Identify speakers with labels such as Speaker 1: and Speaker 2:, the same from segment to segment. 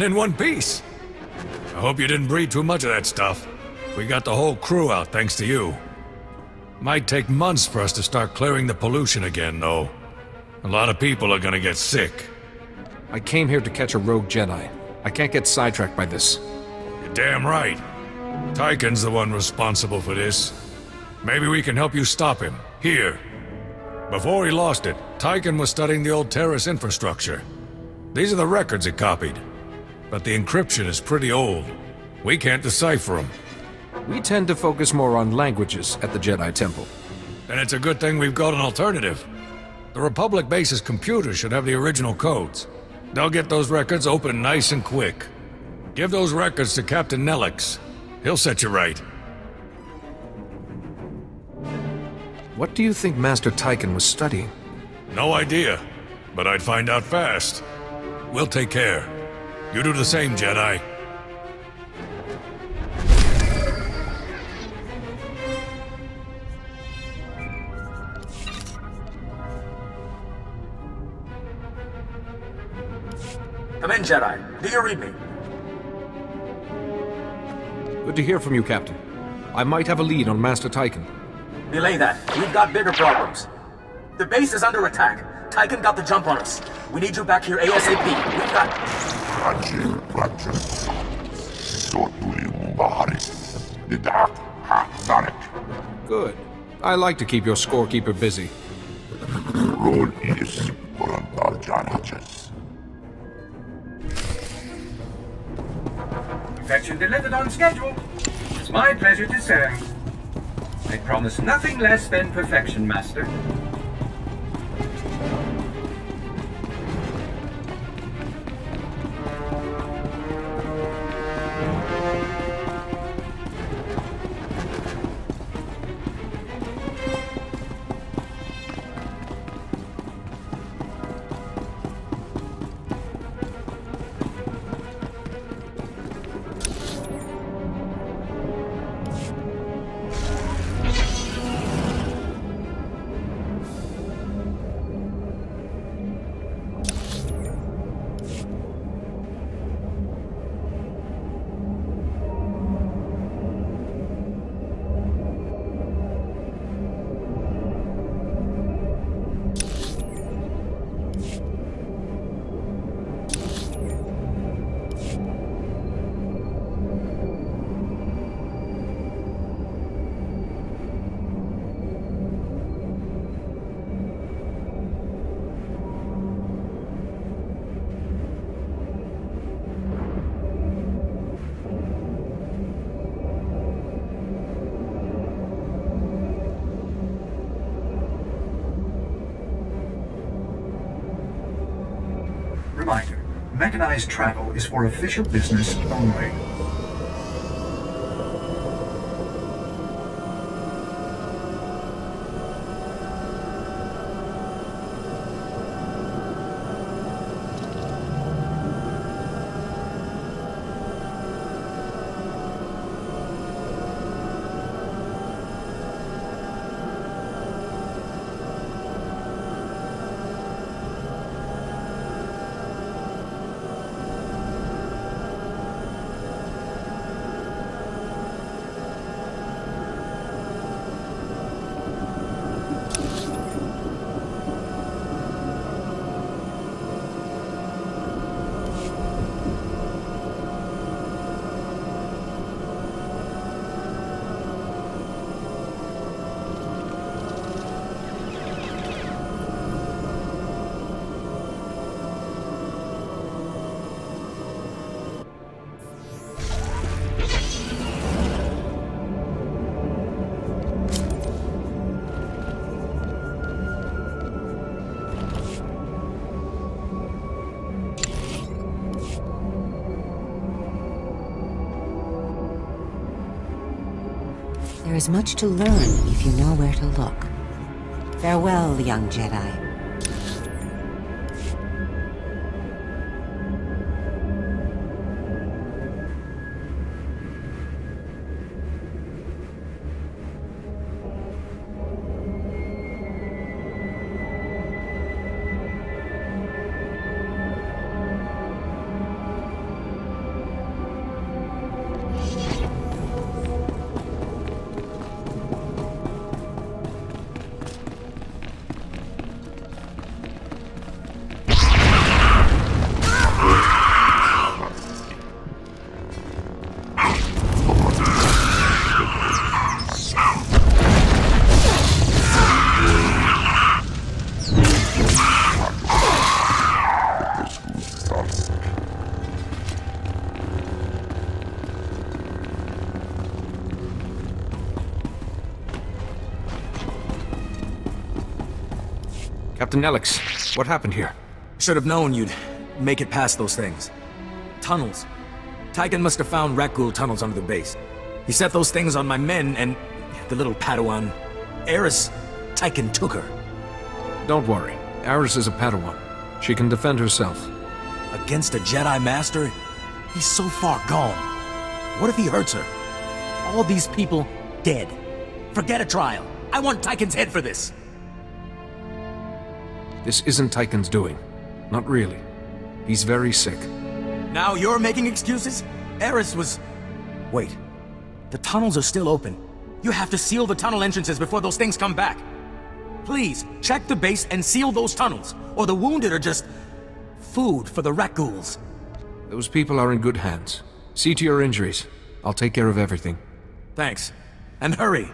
Speaker 1: and in one piece. I hope you didn't breed too much of that stuff. We got the whole crew out thanks to you. Might take months for us to start clearing the pollution again, though. A lot of people are gonna get sick.
Speaker 2: I came here to catch a rogue Jedi. I can't get sidetracked by this.
Speaker 1: You're damn right. Tychon's the one responsible for this. Maybe we can help you stop him, here. Before he lost it, Tychon was studying the old Taris infrastructure. These are the records it copied. But the encryption is pretty old. We can't decipher them.
Speaker 2: We tend to focus more on languages at the Jedi Temple.
Speaker 1: Then it's a good thing we've got an alternative. The Republic base's computers should have the original codes. They'll get those records open nice and quick. Give those records to Captain Nelix. He'll set you right.
Speaker 2: What do you think Master Tychon was studying?
Speaker 1: No idea, but I'd find out fast. We'll take care. You do the same, Jedi.
Speaker 3: Come in, Jedi. Do you read me?
Speaker 2: Good to hear from you, Captain. I might have a lead on Master Tychon.
Speaker 3: Delay that. We've got bigger problems. The base is under attack. Tychon got the jump on us. We need you back here ASAP. We've got...
Speaker 2: Good. I like to keep your scorekeeper busy.
Speaker 4: Perfection delivered on schedule. It's my pleasure to serve. I promise nothing less than perfection, Master. Mechanized travel is for official business only.
Speaker 5: Is much to learn if you know where to look. Farewell, young Jedi.
Speaker 2: Captain Alex, what happened here?
Speaker 3: Should have known you'd make it past those things. Tunnels. Tychon must have found Rakghoul tunnels under the base. He set those things on my men and... the little Padawan... Eris... Tychon took her.
Speaker 2: Don't worry. Eris is a Padawan. She can defend herself.
Speaker 3: Against a Jedi Master? He's so far gone. What if he hurts her? All these people dead. Forget a trial. I want Tychon's head for this.
Speaker 2: This isn't Tychon's doing. Not really. He's very sick.
Speaker 3: Now you're making excuses? Eris was... Wait. The tunnels are still open. You have to seal the tunnel entrances before those things come back. Please, check the base and seal those tunnels, or the wounded are just... food for the Rakghouls.
Speaker 2: Those people are in good hands. See to your injuries. I'll take care of everything.
Speaker 3: Thanks. And hurry.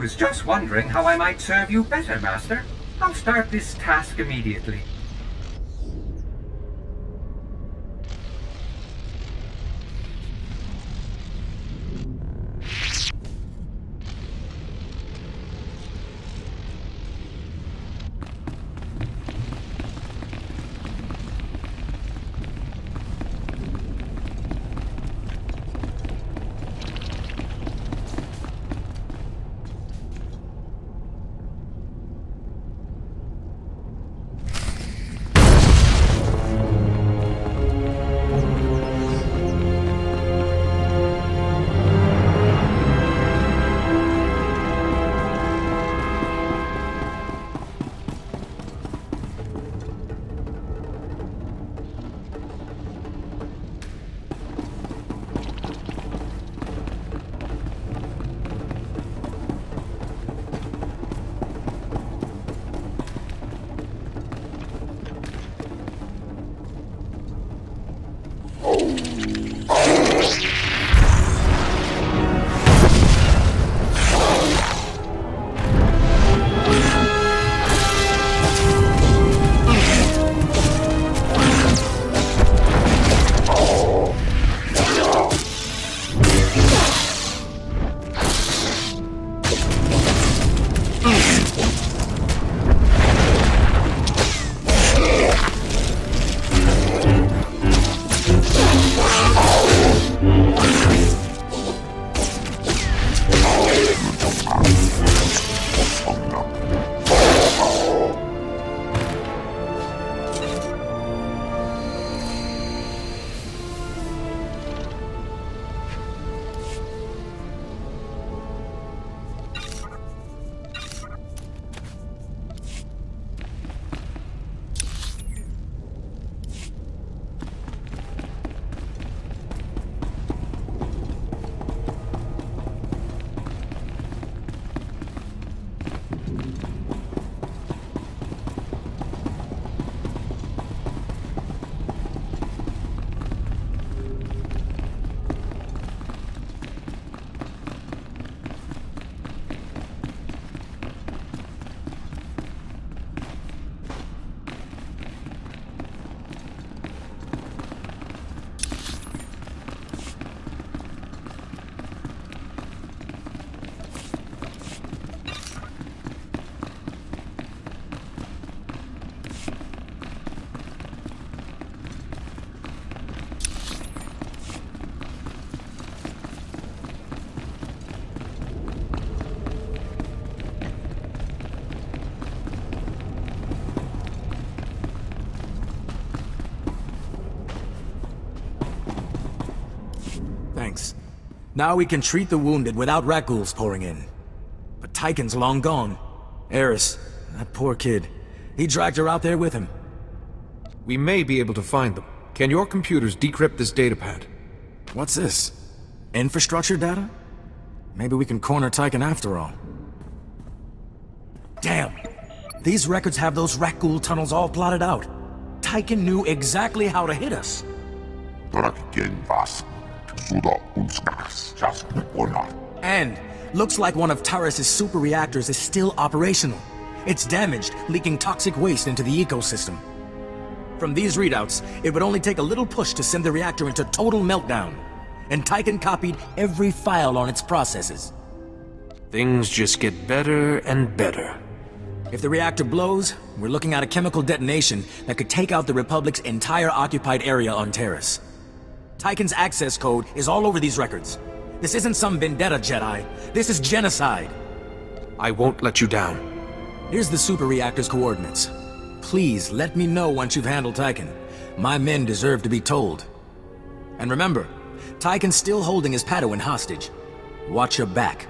Speaker 4: Was just wondering how I might serve you better, Master. I'll start this task immediately.
Speaker 3: Now we can treat the wounded without Rakghouls pouring in. But Tychon's long gone. Eris, that poor kid. He dragged her out there with him.
Speaker 2: We may be able to find them. Can your computers decrypt this datapad?
Speaker 3: What's this? Infrastructure data? Maybe we can corner Tychon after all. Damn! These records have those Rakghoul tunnels all plotted out. Tychon knew exactly how to hit us. And looks like one of Taris' super reactors is still operational. It's damaged, leaking toxic waste into the ecosystem. From these readouts, it would only take a little push to send the reactor into total meltdown. And Tychon copied every file on its processes.
Speaker 2: Things just get better and better.
Speaker 3: If the reactor blows, we're looking at a chemical detonation that could take out the Republic's entire occupied area on Taris. Tychon's access code is all over these records. This isn't some vendetta, Jedi. This is genocide.
Speaker 2: I won't let you down.
Speaker 3: Here's the super reactor's coordinates. Please let me know once you've handled Tychon. My men deserve to be told. And remember, Tychon's still holding his Padawan hostage. Watch your back.